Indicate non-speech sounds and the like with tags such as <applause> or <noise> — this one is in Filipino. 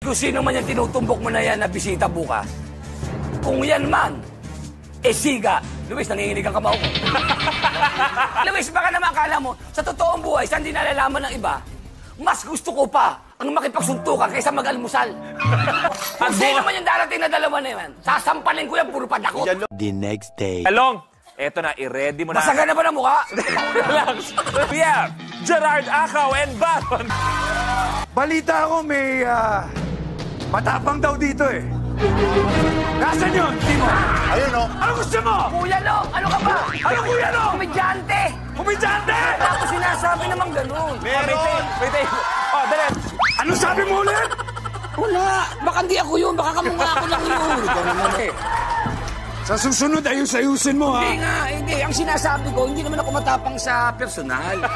Kung sino man yung tinutumbok mo na yan na bisita bukas, kung yan man, eh siga. Luis, nanginginig ang kamao ko. <laughs> Luis, baka naman akala mo, sa totoong buhay, saan di nalalaman ng iba, mas gusto ko pa ang makipagsuntukan kaysa mag-almusal. <laughs> Kung sino man yung darating na dalawa na yan, sasampalin ko yan, puro padakot. The next day. Talong, eto na, i-ready mo na. Masaga na ba ng mukha? <laughs> Relax. We have Gerard Acaw and Baron. Balita ko may ah, matapang daw dito eh. Nasaan yun, Timo? Ayun o. Ano gusto mo? Kuya Long, ano ka ba? Ano kuya no? Komedyante! Kumidyante! Tapos sinasabi naman ganun. Oh, may tape, may tape. Oh, dali. Ano sabi mo ulit? Wala. Baka hindi ako yun. Baka kamukha ako lang yun. <laughs> Ikaw naman eh. Sa susunod, ayus-ayusin mo ha. Hindi nga, hindi. Ang sinasabi ko, hindi naman ako matapang sa personal. <laughs>